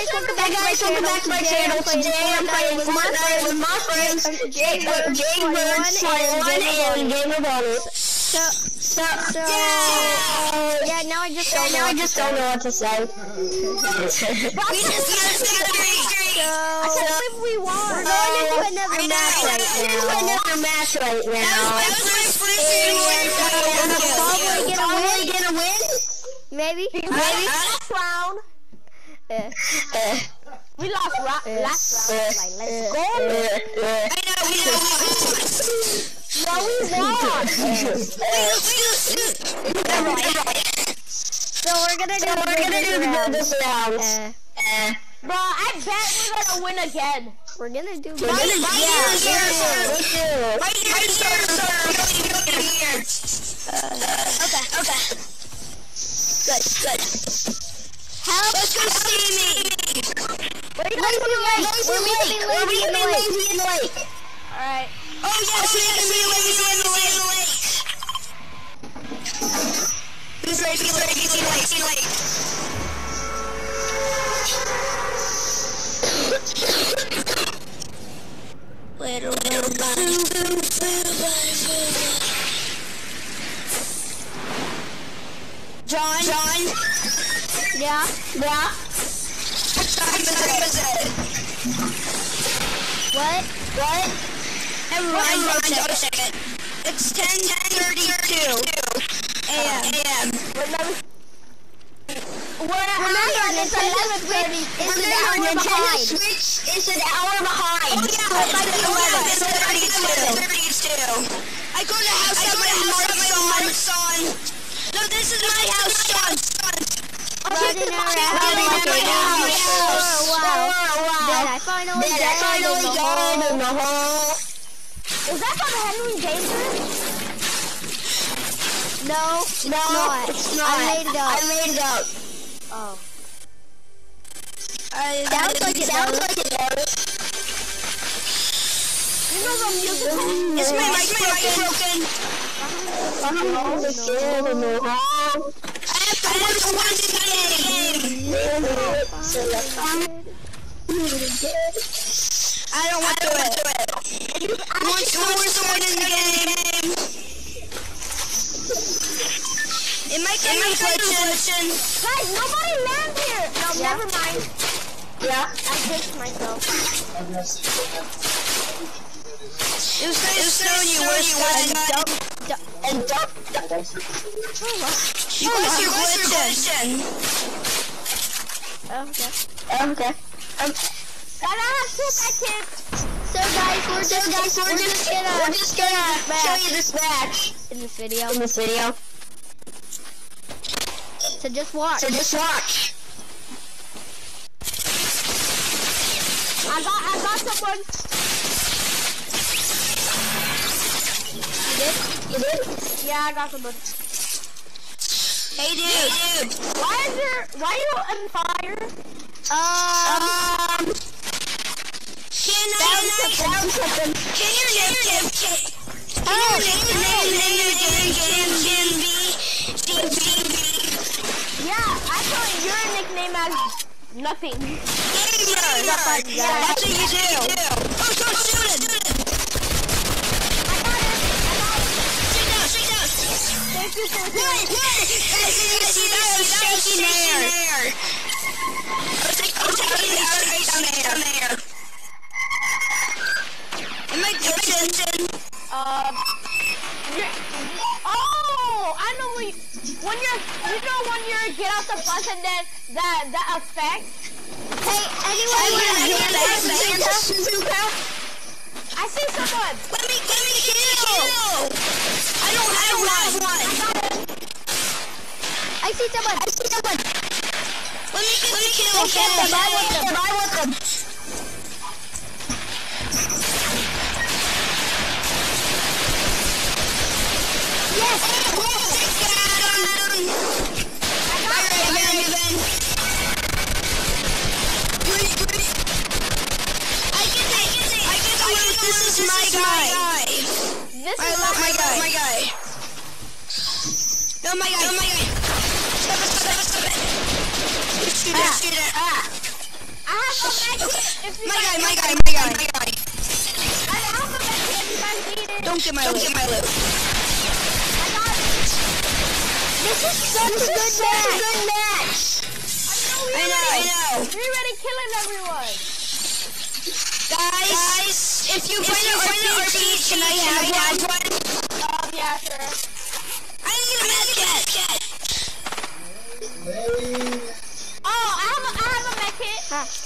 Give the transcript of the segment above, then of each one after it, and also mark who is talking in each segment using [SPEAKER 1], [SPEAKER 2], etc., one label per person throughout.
[SPEAKER 1] guys, welcome back, guys, welcome back to my channel. Today I'm playing with my friends, Jake, Jake Bird, Swan, and Gamer Bonus.
[SPEAKER 2] So,
[SPEAKER 1] So,
[SPEAKER 2] so,
[SPEAKER 1] yeah,
[SPEAKER 2] yeah, now I just don't know
[SPEAKER 1] now I just don't know what to say.
[SPEAKER 3] We just got three.
[SPEAKER 2] So, I can't believe we won. We're going into another match right
[SPEAKER 1] Into
[SPEAKER 2] now.
[SPEAKER 1] another match right now.
[SPEAKER 3] That was my first
[SPEAKER 1] And
[SPEAKER 3] video.
[SPEAKER 1] probably
[SPEAKER 2] gonna
[SPEAKER 1] win.
[SPEAKER 2] Maybe.
[SPEAKER 1] Maybe.
[SPEAKER 2] Uh,
[SPEAKER 1] Uh,
[SPEAKER 2] we lost
[SPEAKER 1] uh,
[SPEAKER 2] last round. Like, let's go.
[SPEAKER 3] I know, we know, we know.
[SPEAKER 2] No, we won. so we're gonna do
[SPEAKER 1] So we're gonna do
[SPEAKER 2] this round.
[SPEAKER 1] this round.
[SPEAKER 2] Uh,
[SPEAKER 1] Uh,
[SPEAKER 2] bro, I bet we're gonna win again. We're gonna do.
[SPEAKER 1] we're gonna,
[SPEAKER 3] Right
[SPEAKER 1] yeah,
[SPEAKER 3] here,
[SPEAKER 1] yeah,
[SPEAKER 3] sir. Right here, right here, sir. Really here.
[SPEAKER 1] Okay, okay. Good, good.
[SPEAKER 2] Help.
[SPEAKER 3] Let's go see me.
[SPEAKER 2] We're gonna
[SPEAKER 1] Lazy
[SPEAKER 2] be late.
[SPEAKER 1] Lazy
[SPEAKER 2] We're gonna
[SPEAKER 1] Lake. We're
[SPEAKER 2] lazy
[SPEAKER 1] gonna
[SPEAKER 2] and
[SPEAKER 1] be
[SPEAKER 2] late.
[SPEAKER 1] lazy and late.
[SPEAKER 2] Alright.
[SPEAKER 3] Oh yes, we can be lazy in the lake. Who's ready to be lazy in the lake? Little, little bunny. John, John,
[SPEAKER 2] Yeah.
[SPEAKER 1] Yeah.
[SPEAKER 3] what time is it?
[SPEAKER 2] What?
[SPEAKER 1] What?
[SPEAKER 3] Everyone, go check it. It's 10:32 a.m.
[SPEAKER 2] Remember?
[SPEAKER 1] Remember,
[SPEAKER 2] it's
[SPEAKER 1] Nintendo
[SPEAKER 2] 11:30.
[SPEAKER 1] Switch.
[SPEAKER 2] It's an hour behind.
[SPEAKER 1] Switch is an hour behind.
[SPEAKER 3] Oh yeah,
[SPEAKER 1] So by the
[SPEAKER 3] oh, yeah,
[SPEAKER 1] 11th.
[SPEAKER 3] it's 32. I go to house of my Mark son. No, this is my house.
[SPEAKER 2] Running around
[SPEAKER 1] Running
[SPEAKER 2] like a
[SPEAKER 1] around
[SPEAKER 2] idiot
[SPEAKER 1] my
[SPEAKER 2] for
[SPEAKER 1] house.
[SPEAKER 2] a while.
[SPEAKER 1] For a while.
[SPEAKER 2] Then I finally
[SPEAKER 1] Then I finally
[SPEAKER 2] in the
[SPEAKER 1] in
[SPEAKER 2] hole.
[SPEAKER 1] the hole.
[SPEAKER 2] Was that from Henry Dangerous? No,
[SPEAKER 1] No,
[SPEAKER 2] not.
[SPEAKER 1] it's not.
[SPEAKER 2] I made it up.
[SPEAKER 1] I made it up.
[SPEAKER 2] Oh.
[SPEAKER 1] Sounds like it. Sounds like it does.
[SPEAKER 2] You know the music?
[SPEAKER 3] Is my mic broken?
[SPEAKER 1] I'm the kid in the hole.
[SPEAKER 3] I I don't want to do it. I don't want to watch the one in the game. It might get me glitching.
[SPEAKER 2] Guys, nobody lands here. No, never mind.
[SPEAKER 1] Yeah.
[SPEAKER 2] I fixed myself.
[SPEAKER 3] It was, it was snowing you worse
[SPEAKER 1] And
[SPEAKER 3] than
[SPEAKER 1] dump, and dump,
[SPEAKER 3] You guys are glitching.
[SPEAKER 2] Okay.
[SPEAKER 1] Okay. Um,
[SPEAKER 2] And I have two seconds. So guys, we're
[SPEAKER 1] so
[SPEAKER 2] just,
[SPEAKER 1] guys,
[SPEAKER 2] we're just gonna,
[SPEAKER 1] we're just gonna show you this match
[SPEAKER 2] in this video.
[SPEAKER 1] in this video.
[SPEAKER 2] So just watch.
[SPEAKER 1] So just watch.
[SPEAKER 2] I got, I got someone. You did? Yeah, I got the someone.
[SPEAKER 3] Hey dude. hey dude.
[SPEAKER 2] Why is there, why are you on fire?
[SPEAKER 1] Um,
[SPEAKER 3] Can I, can I,
[SPEAKER 1] down something.
[SPEAKER 3] can your name, can, can, can your nickname in your game, can, can be, can be,
[SPEAKER 2] Yeah, actually, your nickname has nothing.
[SPEAKER 3] gamer.
[SPEAKER 2] Not
[SPEAKER 3] Yeah, that's what you do. Oh, don't shoot it. Can see, that was shaking there. I was like, I'm taking the ice down there. Am I?
[SPEAKER 2] Um, oh, I know when, you- you're, you know when you get off the bus and then that, that effect? Hey, anyone
[SPEAKER 3] I
[SPEAKER 2] wanna
[SPEAKER 3] wanna
[SPEAKER 2] hear
[SPEAKER 3] hear
[SPEAKER 2] that
[SPEAKER 3] that
[SPEAKER 2] bazooka? I see someone.
[SPEAKER 3] Let me, let me kill. I don't have one.
[SPEAKER 2] I see someone. I see someone.
[SPEAKER 3] Let me, let me kill.
[SPEAKER 2] Them, I want them.
[SPEAKER 1] I want them.
[SPEAKER 2] Yes.
[SPEAKER 3] No, my guy. No, my guy. Stop it, stop it, stop it. Shoot it, shoot it. Ah!
[SPEAKER 2] if you
[SPEAKER 3] My
[SPEAKER 2] guys
[SPEAKER 3] guy, my guy, my guy, my guy.
[SPEAKER 2] I have a med kit if you guys need it.
[SPEAKER 3] Don't get my loot. Don't get my loot.
[SPEAKER 2] I got
[SPEAKER 1] This is such a good match.
[SPEAKER 3] good match. I know, I know.
[SPEAKER 2] We already killing everyone.
[SPEAKER 3] Guys, guys, if you find an RPG, can I have one?
[SPEAKER 2] Um, yeah, sure. Oh, I have a, I have a med kit.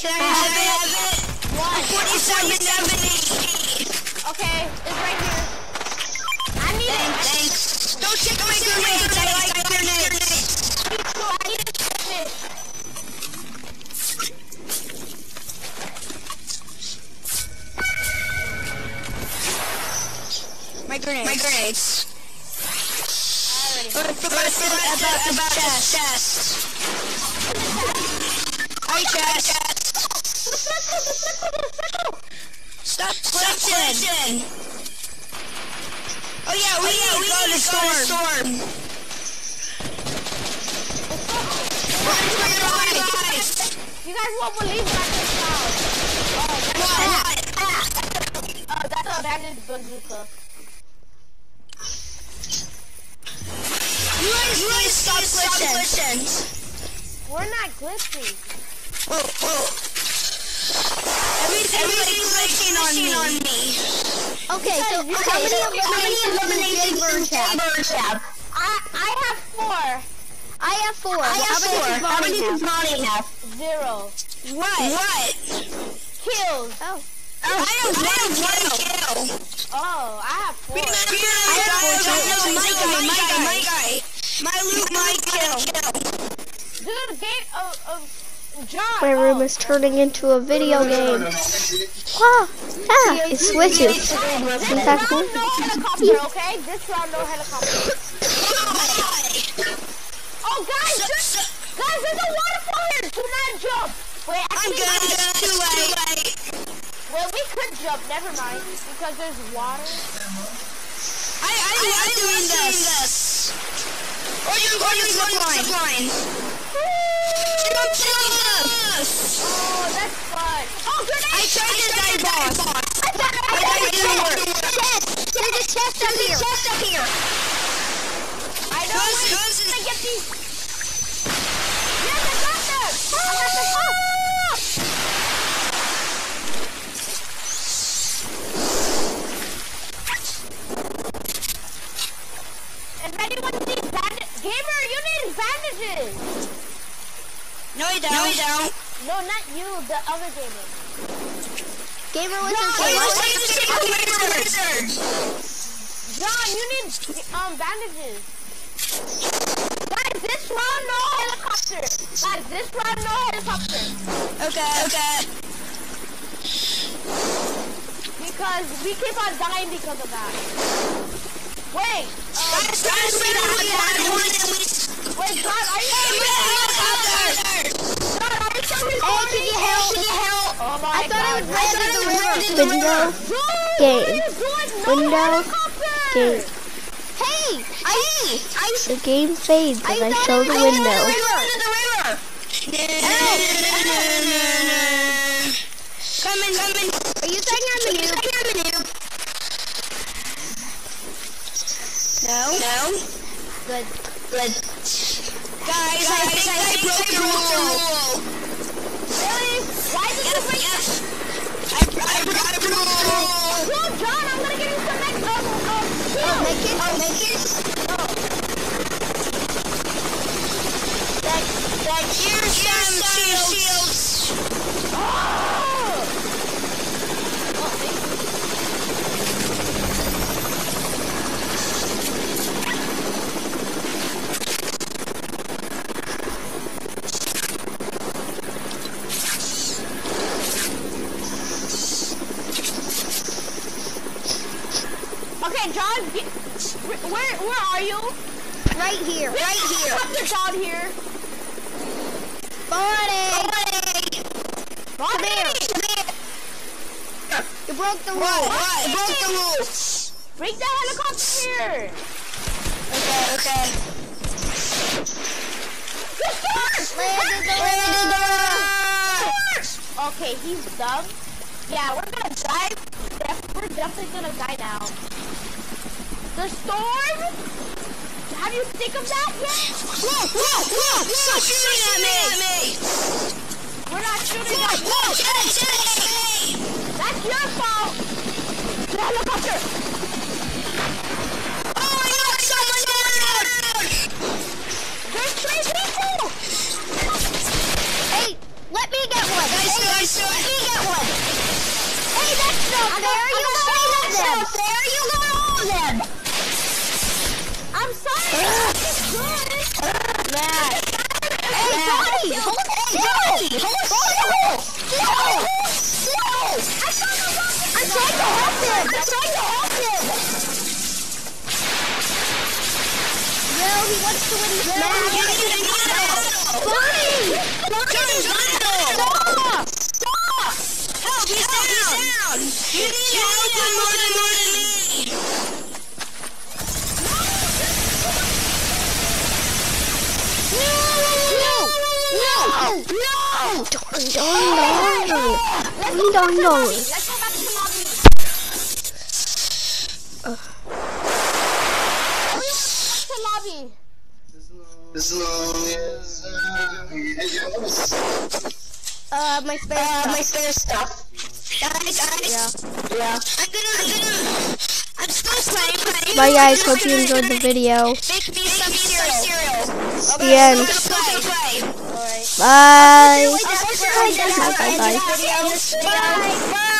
[SPEAKER 3] Can I have it?
[SPEAKER 2] Already
[SPEAKER 3] about, chest? chest. Chest. Stop glitching. Oh yeah, we need to go to storm.
[SPEAKER 2] You guys won't believe that this sound. Oh, that's, uh, that's a bazooka.
[SPEAKER 3] Really stop glitching.
[SPEAKER 2] We're not glitching.
[SPEAKER 3] Whoa, whoa. Everything's glitching on me.
[SPEAKER 1] Okay, so
[SPEAKER 2] Because
[SPEAKER 1] how
[SPEAKER 2] you-
[SPEAKER 1] many eliminations does Jay Bird have?
[SPEAKER 2] I I have four.
[SPEAKER 1] I have four.
[SPEAKER 3] I have
[SPEAKER 1] many
[SPEAKER 3] four.
[SPEAKER 1] does
[SPEAKER 3] How many
[SPEAKER 1] Bonnie
[SPEAKER 3] does
[SPEAKER 1] have?
[SPEAKER 3] Bonnie have?
[SPEAKER 2] Zero.
[SPEAKER 3] What? What?
[SPEAKER 2] Kills.
[SPEAKER 1] Oh.
[SPEAKER 3] oh, oh I have one kill.
[SPEAKER 2] Oh, I have four.
[SPEAKER 3] Remember, I
[SPEAKER 1] have four
[SPEAKER 3] have
[SPEAKER 1] kills.
[SPEAKER 3] my guy, my guy, my guy. My loot, my kill.
[SPEAKER 2] Dude, game of, of John.
[SPEAKER 1] My room
[SPEAKER 2] oh.
[SPEAKER 1] is turning into a video game. Ah, ah, it switches.
[SPEAKER 2] This
[SPEAKER 1] In fact,
[SPEAKER 2] round, no helicopter, okay? This round, no helicopter. Oh, guys, there's, guys, there's a waterfall here. Do not jump. Wait,
[SPEAKER 3] I'm
[SPEAKER 2] actually,
[SPEAKER 3] good.
[SPEAKER 2] no.
[SPEAKER 3] It's too late.
[SPEAKER 2] well, we could jump. Never mind, because there's water.
[SPEAKER 3] I, I, I like doing this. Or you go to zip line. Jump to us.
[SPEAKER 2] Oh, that's fun. Oh, grenade!
[SPEAKER 3] I tried to die boss.
[SPEAKER 2] I thought I
[SPEAKER 3] that didn't work.
[SPEAKER 1] Chest! There's a chest up here.
[SPEAKER 3] Chest up here.
[SPEAKER 2] I know.
[SPEAKER 3] Who's- who's
[SPEAKER 2] I get these. Yes, I got them. I got them. Oh! And anyone needs bandage? Gamer, you need bandages.
[SPEAKER 3] No, you don't. No, you don't.
[SPEAKER 2] No, not you. The other gamer.
[SPEAKER 1] Gamer, what's your
[SPEAKER 3] Why
[SPEAKER 1] name?
[SPEAKER 3] you take the wizard?
[SPEAKER 2] John, you need um bandages. Guys, this round no helicopter. Guys, this round no helicopter.
[SPEAKER 3] Okay, okay.
[SPEAKER 2] Because we keep on dying because of that. Wait,
[SPEAKER 3] Guys, honestly, that had more than we...
[SPEAKER 2] wait, John, are you
[SPEAKER 3] Hey, man, helicopter!
[SPEAKER 1] Window. Game.
[SPEAKER 2] what are you doing? No
[SPEAKER 1] Window. Game.
[SPEAKER 3] Hey, I... I...
[SPEAKER 1] The game fades and I show the window.
[SPEAKER 3] in the river. Coming, coming.
[SPEAKER 1] Are you saying I'm a noob?
[SPEAKER 3] I'm a noob. No. No.
[SPEAKER 1] Good.
[SPEAKER 3] Good. Guys, I think I broke the rule.
[SPEAKER 2] Really? Why did you break. Yo, John, I'm gonna give you some next um, um.
[SPEAKER 1] Make it.
[SPEAKER 3] Oh, make it.
[SPEAKER 1] That
[SPEAKER 3] Here's some shields.
[SPEAKER 2] Oh! Okay, John, get, where where are you?
[SPEAKER 1] right here.
[SPEAKER 2] Right here. Come down here.
[SPEAKER 1] Bonnie!
[SPEAKER 2] Come
[SPEAKER 1] here. You broke the rule.
[SPEAKER 3] What? What? Broke the rules.
[SPEAKER 2] Bring the helicopter here.
[SPEAKER 3] Okay, okay.
[SPEAKER 2] Good start.
[SPEAKER 1] Landed the
[SPEAKER 3] Landed the-
[SPEAKER 2] Okay, Okay, he's dumb. Yeah, we're gonna die. We're definitely gonna die now. The storm? Have you think of that yet?
[SPEAKER 3] Whoa, whoa, whoa! Stop shooting at me!
[SPEAKER 2] We're not shooting
[SPEAKER 3] Whoa,
[SPEAKER 2] at
[SPEAKER 3] whoa! Hey, hey,
[SPEAKER 2] That's your fault. The helicopter.
[SPEAKER 1] Bonnie! Stop! Stop!
[SPEAKER 3] Help, he's down! You need help more than more than me!
[SPEAKER 1] No! No! No! Darn, darn, darn. Darn, darn.
[SPEAKER 2] Let's go back to the lobby. Let's to lobby.
[SPEAKER 4] As long as
[SPEAKER 1] Uh, my spare
[SPEAKER 3] Uh,
[SPEAKER 1] stuff.
[SPEAKER 3] my spare stuff. Guys, guys.
[SPEAKER 1] Yeah.
[SPEAKER 3] I'm gonna, I'm gonna, I'm still playing, playing.
[SPEAKER 1] Bye guys, hope you enjoyed the video.
[SPEAKER 3] Make me some cereal.
[SPEAKER 1] The end.
[SPEAKER 3] Gonna play.
[SPEAKER 1] Bye.
[SPEAKER 3] Bye, bye, bye.
[SPEAKER 1] Bye, bye, bye.
[SPEAKER 3] Bye, bye.